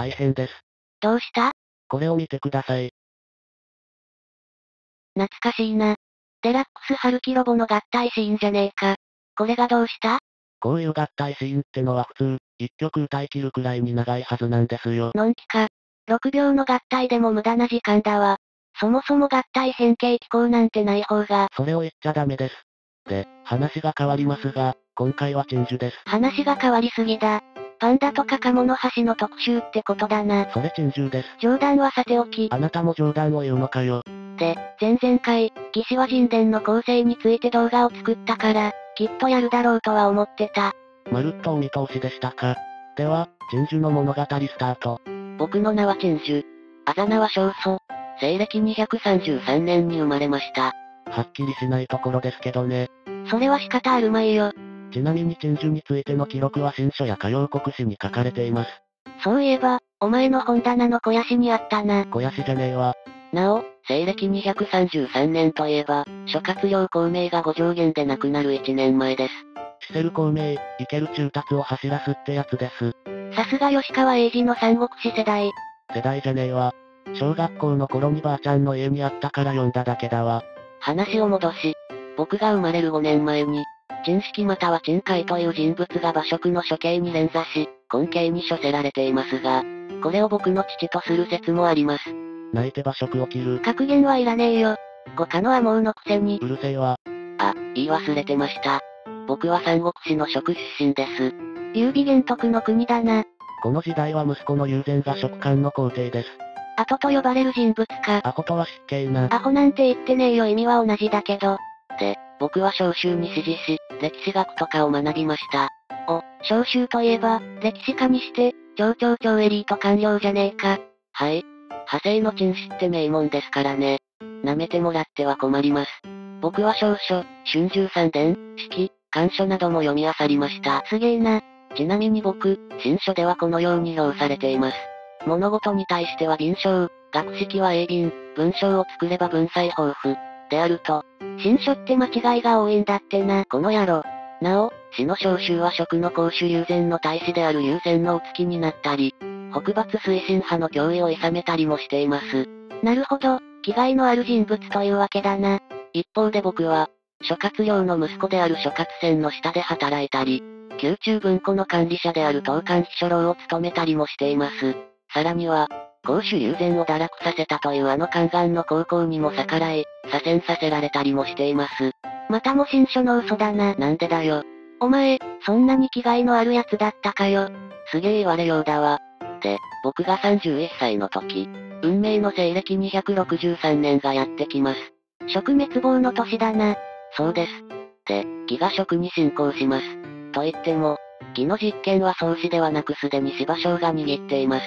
大変です。どうした？これを見てください。懐かしいな。デラックスハルキロボの合体シーンじゃねえか。これがどうした？こういう合体シーンってのは普通、一曲歌い切るくらいに長いはずなんですよ。のんきか。6秒の合体でも無駄な時間だわ。そもそも合体変形機構なんてない方が。それを言っちゃダメです。で、話が変わりますが、今回は鎮守です。話が変わりすぎだ。パンダとかカモノハシの特集ってことだな。それ鎮守です。冗談はさておき。あなたも冗談を言うのかよ。で、前々回、騎士は神殿の構成について動画を作ったから、きっとやるだろうとは思ってた。まるっとお見通しでしたか。では、鎮守の物語スタート。僕の名は鎮守。あざ名は少祖。西暦233年に生まれました。はっきりしないところですけどね。それは仕方あるまいよ。ちなみに鎮守についての記録は新書や歌謡国史に書かれています。そういえば、お前の本棚の肥やしにあったな。肥やしじゃねえわ。なお、西暦233年といえば、諸葛亮孔明が五上限で亡くなる1年前です。シセル孔明、生ける中達を走らすってやつです。さすが吉川英治の三国志世代。世代じゃねえわ。小学校の頃にばあちゃんの家にあったから読んだだけだわ。話を戻し、僕が生まれる5年前に、陳式または陳海という人物が馬謖の処刑に連座し、根刑に処せられていますが、これを僕の父とする説もあります。泣いて馬謖を切る。格言はいらねえよ。五家のアモウのくせに。うるせえわ。あ、言い忘れてました。僕は三国志の職出身です。劉備玄徳の国だな。この時代は息子の友禅が職官の皇帝です。後と呼ばれる人物か。アホとは失敬な。アホなんて言ってねえよ意味は同じだけど。で、僕は召集に指示し、歴史学とかを学びました。お、召集といえば、歴史家にして、超超超エリート官僚じゃねえか。はい。派生の陳氏って名門ですからね。舐めてもらっては困ります。僕は小書、春秋三伝、式、漢書なども読み漁りました。すげえな。ちなみに僕、新書ではこのように評されています。物事に対しては敏捷、学識は鋭敏、文章を作れば文才豊富、であると。新書って間違いが多いんだってな、この野郎。なお、死の召集は職の公主友禅の大使である友禅のお付きになったり、北伐推進派の脅威を諌めたりもしています。なるほど、気概のある人物というわけだな。一方で僕は、諸葛亮の息子である諸葛線の下で働いたり、宮中文庫の管理者である東漢秘書郎を務めたりもしています。さらには、公主友禅を堕落させたというあの宦官の高校にも逆らい、左遷させられたりもしています。またも新書の嘘だな。なんでだよ。お前、そんなに気概のあるやつだったかよ。すげえ言われようだわ。で、僕が31歳の時、運命の西暦263年がやってきます。食滅亡の年だな。そうです。で、気が食に進行します。と言っても、気の実験は創始ではなくすでに芝生が握っています。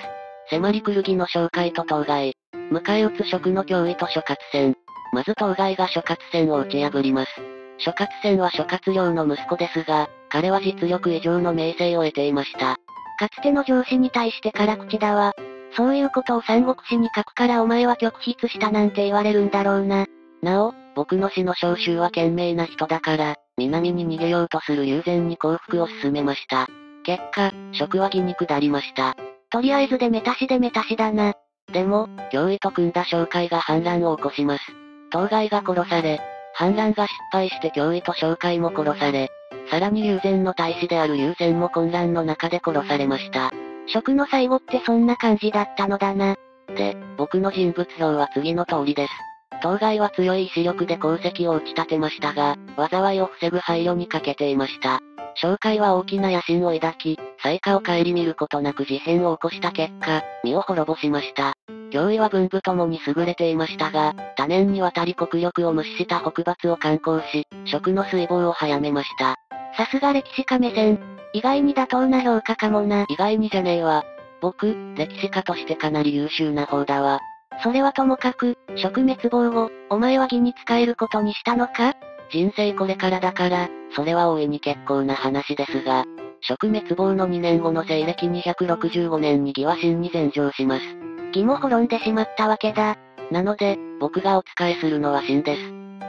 迫り来る義の紹介と当該。迎え撃つ職の脅威と諸葛線。まず当該が諸葛線を打ち破ります。諸葛線は諸葛亮の息子ですが、彼は実力以上の名声を得ていました。かつての上司に対して辛口だわ。そういうことを三国志に書くからお前は極筆したなんて言われるんだろうな。なお、僕の死の召集は賢明な人だから、南に逃げようとする友禅に降伏を進めました。結果、職は義に下りました。とりあえずでめたしでめたしだな。でも、脅威と組んだ紹介が反乱を起こします。当該が殺され、反乱が失敗して脅威と紹介も殺され、さらに友禅の大使である友禅も混乱の中で殺されました。職の最後ってそんな感じだったのだな。で、僕の人物表は次の通りです。当該は強い意志力で功績を打ち立てましたが、災いを防ぐ配慮に欠けていました。紹介は大きな野心を抱き、災禍を顧みることなく事変を起こした結果、身を滅ぼしました。脅威は文武ともに優れていましたが、多年にわたり国力を無視した北伐を敢行し、職の衰亡を早めました。さすが歴史家目線。意外に妥当な評価かもな。意外にじゃねえわ。僕、歴史家としてかなり優秀な方だわ。それはともかく、職滅亡後、お前は義に使えることにしたのか？人生これからだから、それは大いに結構な話ですが、職滅亡の2年後の西暦265年に義は真に禅譲します。義も滅んでしまったわけだ。なので、僕がお仕えするのは真です。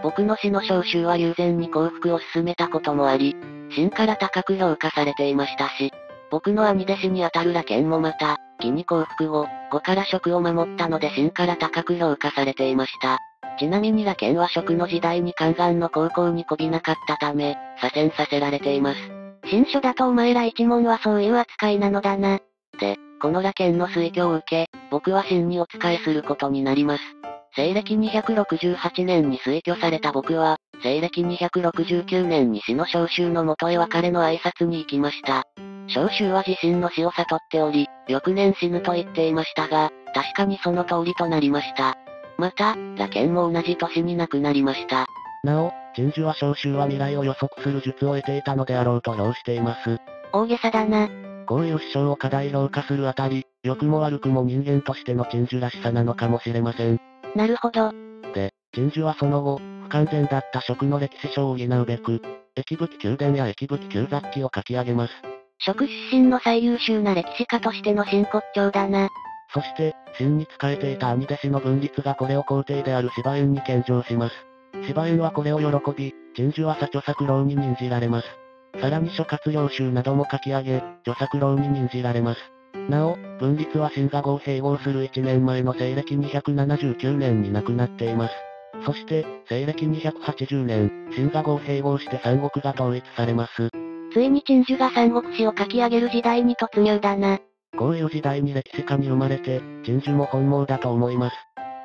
僕の死の召集は友禅に降伏を進めたこともあり、真から高く評価されていましたし、僕の兄弟子にあたる羅剣もまた、木に降伏後、呉から職を守ったので秦から高く評価されていました。ちなみに羅剣は職の時代に宦官の高校にこびなかったため、左遷させられています。新書だとお前ら一門はそういう扱いなのだな。で、この羅剣の推挙を受け、僕は秦にお仕えすることになります。西暦268年に推挙された僕は、西暦269年に死の召集のもとへ別れの挨拶に行きました。召集は自身の死を悟っており、翌年死ぬと言っていましたが、確かにその通りとなりました。また、羅剣も同じ年に亡くなりました。なお、陳樹は召集は未来を予測する術を得ていたのであろうと評しています。大げさだな。こういう主張を過大評価するあたり、良くも悪くも人間としての陳樹らしさなのかもしれません。なるほど。で、陳樹はその後、不完全だった職の歴史書を補うべく、駅武器宮殿や駅武器旧雑記を書き上げます。職出身の最優秀な歴史家としての真骨頂だな。そして、秦に仕えていた兄弟子の文律がこれを皇帝である芝園に献上します。芝園はこれを喜び、陳樹は左著作郎に任じられます。さらに諸活用集なども書き上げ、著作郎に任じられます。なお、文律は秦が合併合する1年前の西暦279年に亡くなっています。そして、西暦280年、秦が合併合して三国が統一されます。ついに陳樹が三国志を書き上げる時代に突入だな。こういう時代に歴史家に生まれて、陳樹も本望だと思います。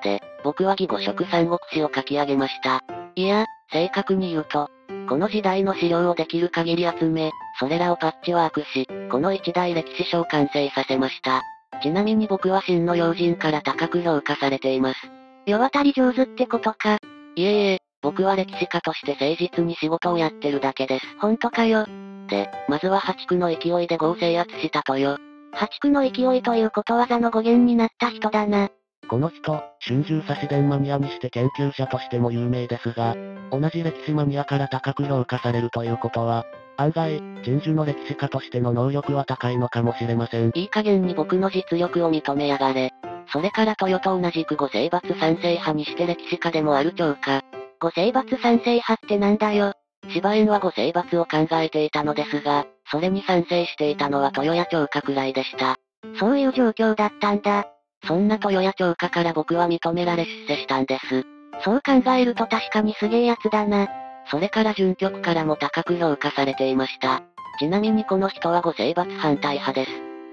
で、僕は義語色三国志を書き上げました。いや、正確に言うと、この時代の資料をできる限り集め、それらをパッチワークし、この一大歴史書を完成させました。ちなみに僕は真の要人から高く評価されています。世渡り上手ってことか。いえいえ、僕は歴史家として誠実に仕事をやってるだけです。ほんとかよ。で、まずは破竹の勢いで合制圧したとよ。破竹の勢いということわざの語源になった人だな。この人、春秋差し伝マニアにして研究者としても有名ですが、同じ歴史マニアから高く評価されるということは、案外、陳樹の歴史家としての能力は高いのかもしれません。いい加減に僕の実力を認めやがれ。それから豊と同じくご征伐賛成派にして歴史家でもある長家。ご征伐賛成派ってなんだよ。芝園はご征伐を考えていたのですが、それに賛成していたのは豊や長家くらいでした。そういう状況だったんだ。そんな豊や長家から僕は認められ出世したんです。そう考えると確かにすげえやつだな。それから準局からも高く評価されていました。ちなみにこの人はご征伐反対派です。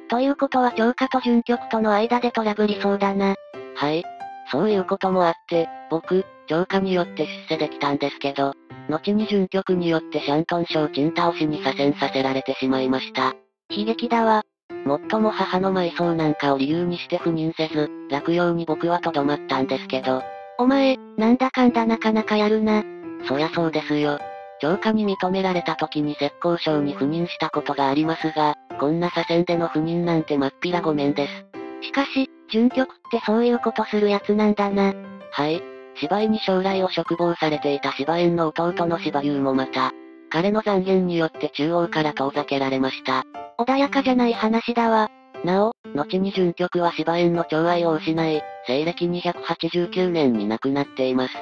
ということは長家と準局との間でトラブりそうだな。はい。そういうこともあって、僕、長家によって出世できたんですけど、後に準局によってシャントン省チン倒しに左遷させられてしまいました。悲劇だわ。もっとも母の埋葬なんかを理由にして赴任せず、落葉に僕はとどまったんですけど、お前、なんだかんだなかなかやるな。そりゃそうですよ。長家に認められた時に浙江省に赴任したことがありますが、こんな左遷での赴任なんてまっぴらごめんです。しかし、準局ってそういうことするやつなんだな。はい。芝居に将来を嘱望されていた芝園の弟の芝優もまた、彼の残言によって中央から遠ざけられました。穏やかじゃない話だわ。なお、後に準局は芝園の寵愛を失い、西暦289年に亡くなっています。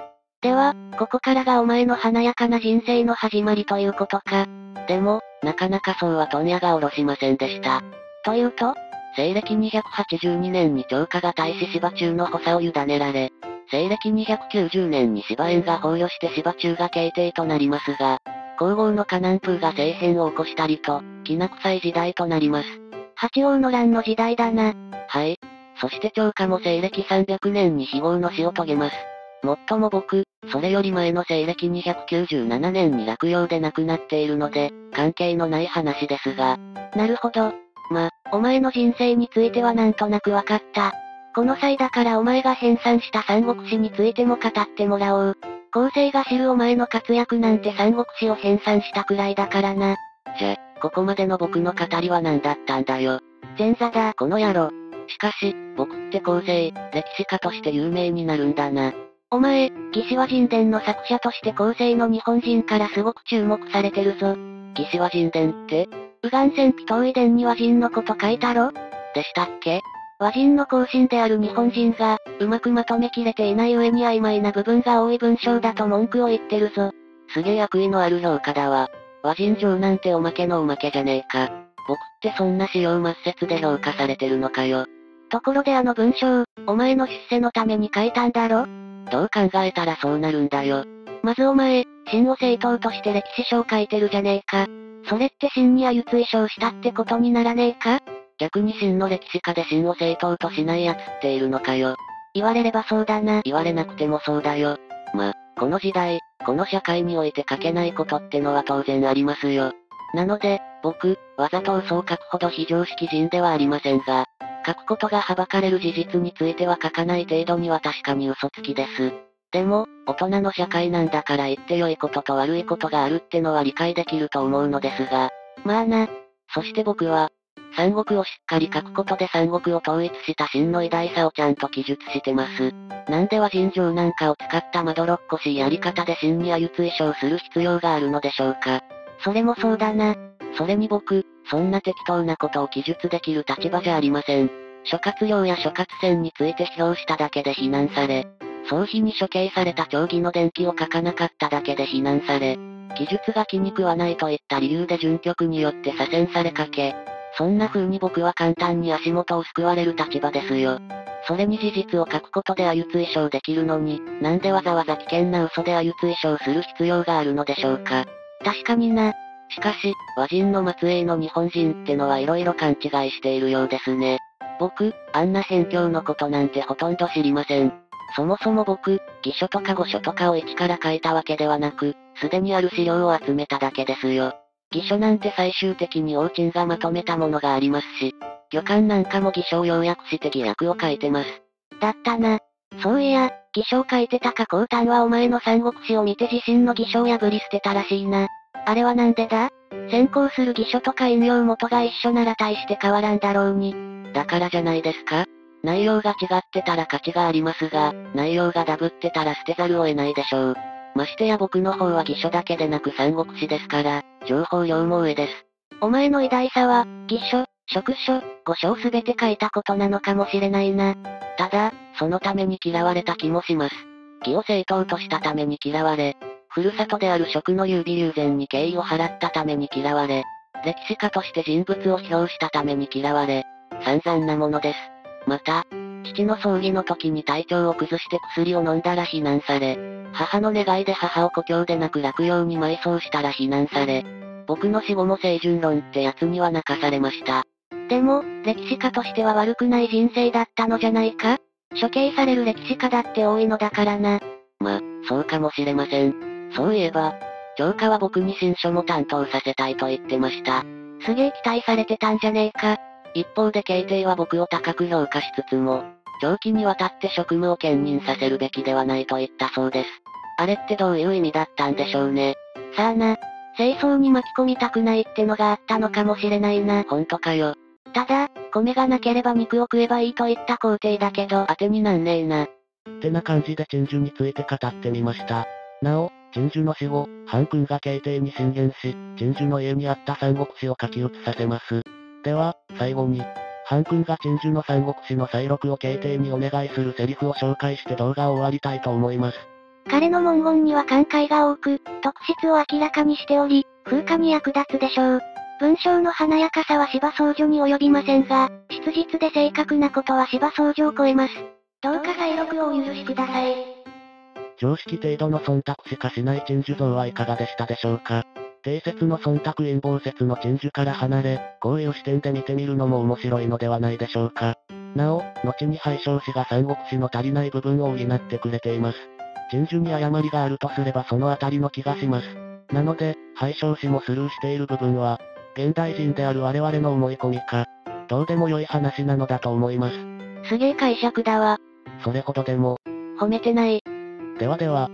では、ここからがお前の華やかな人生の始まりということか。でも、なかなかそうは問屋が下ろしませんでした。というと？西暦282年に長家が大使芝中の補佐を委ねられ、西暦290年に芝園が崩御して芝中が慶帝となりますが、皇后の河南風が政変を起こしたりと、きな臭い時代となります。八王の乱の時代だな。はい。そして長家も西暦300年に非業の死を遂げます。もっとも僕、それより前の西暦297年に落葉で亡くなっているので、関係のない話ですが、なるほど。ま、お前の人生についてはなんとなくわかった。この際だからお前が編纂した三国志についても語ってもらおう。後世が知るお前の活躍なんて三国志を編纂したくらいだからな。じゃ、ここまでの僕の語りは何だったんだよ。前座だ。この野郎。しかし、僕って後世、歴史家として有名になるんだな。お前、義士和人伝の作者として後世の日本人からすごく注目されてるぞ。義士和人伝って？右岸戦費遠い伝に和人のこと書いたろでしたっけ？和人の後進である日本人が、うまくまとめきれていない上に曖昧な部分が多い文章だと文句を言ってるぞ。すげえ悪意のある評価だわ。和人上なんておまけのおまけじゃねえか。僕ってそんな使用抹殺で評価されてるのかよ。ところであの文章、お前の出世のために書いたんだろ？どう考えたらそうなるんだよ。まずお前、真を正当として歴史書を書いてるじゃねえか。それって真に鮎追奨したってことにならねえか？逆に真の歴史家で真を正当としない奴っているのかよ。言われればそうだな。言われなくてもそうだよ。ま、この時代、この社会において書けないことってのは当然ありますよ。なので、僕、わざと嘘を書くほど非常識人ではありませんが、書くことがはばかれる事実については書かない程度には確かに嘘つきです。でも、大人の社会なんだから言って良いことと悪いことがあるってのは理解できると思うのですが。まあな。そして僕は、三国をしっかり書くことで三国を統一した真の偉大さをちゃんと記述してます。なんでは尋常なんかを使ったまどろっこしいやり方で真に鮎追奨する必要があるのでしょうか。それもそうだな。それに僕、そんな適当なことを記述できる立場じゃありません。諸葛亮や諸葛戦について批評しただけで非難され、総否に処刑された長義の伝記を書かなかっただけで非難され、記述が気に食わないといった理由で準局によって左遷されかけ、そんな風に僕は簡単に足元を救われる立場ですよ。それに事実を書くことで鮎追奨できるのに、なんでわざわざ危険な嘘で鮎追奨する必要があるのでしょうか。確かにな。しかし、和人の末裔の日本人ってのは色々勘違いしているようですね。僕、あんな辺境のことなんてほとんど知りません。そもそも僕、義書とか語書とかを一から書いたわけではなく、すでにある資料を集めただけですよ。義書なんて最終的に王鎮がまとめたものがありますし、旅館なんかも義書を要約して義訳を書いてます。だったな。そういや、義書を書いてたか高丹はお前の三国志を見て自身の義書を破り捨てたらしいな。あれはなんでだ？先行する義書とか引用元が一緒なら大して変わらんだろうに。だからじゃないですか内容が違ってたら価値がありますが、内容がダブってたら捨てざるを得ないでしょう。ましてや僕の方は義書だけでなく三国志ですから、情報量も上です。お前の偉大さは、義書、職書、五書すべて書いたことなのかもしれないな。ただ、そのために嫌われた気もします。義を正当としたために嫌われ、ふるさとである食の優美友禅に敬意を払ったために嫌われ、歴史家として人物を批評したために嫌われ、散々なものです。また、父の葬儀の時に体調を崩して薬を飲んだら非難され、母の願いで母を故郷でなく落葉に埋葬したら非難され、僕の死後も清純論ってやつには泣かされました。でも、歴史家としては悪くない人生だったのじゃないか？処刑される歴史家だって多いのだからな。ま、そうかもしれません。そういえば、長家は僕に新書も担当させたいと言ってました。すげえ期待されてたんじゃねえか。一方で慶帝は僕を高く評価しつつも、長期にわたって職務を兼任させるべきではないと言ったそうです。あれってどういう意味だったんでしょうね。さあな。清掃に巻き込みたくないってのがあったのかもしれないな。ほんとかよ。ただ、米がなければ肉を食えばいいといった工程だけど。当てになんねえな。ってな感じで鎮守について語ってみました。なお、鎮守の死後、藩君が慶帝に進言し、鎮守の家にあった三国志を書き写させます。では、最後に、藩君が鎮守の三国志の再録を慶帝にお願いするセリフを紹介して動画を終わりたいと思います。彼の文言には感慨が多く、特質を明らかにしており、風化に役立つでしょう。文章の華やかさは芝僧女に及びませんが、質実で正確なことは芝僧女を超えます。どうか再録をお許しください。常識程度の忖度しかしない鎮守像はいかがでしたでしょうか？定説の忖度陰謀説の鎮守から離れ、こういう視点で見てみるのも面白いのではないでしょうか。なお、後に廃将士が三国志の足りない部分を補ってくれています。鎮守に誤りがあるとすればそのあたりの気がします。なので、廃将士もスルーしている部分は、現代人である我々の思い込みか、どうでも良い話なのだと思います。すげえ解釈だわ。それほどでも。褒めてない。ではでは。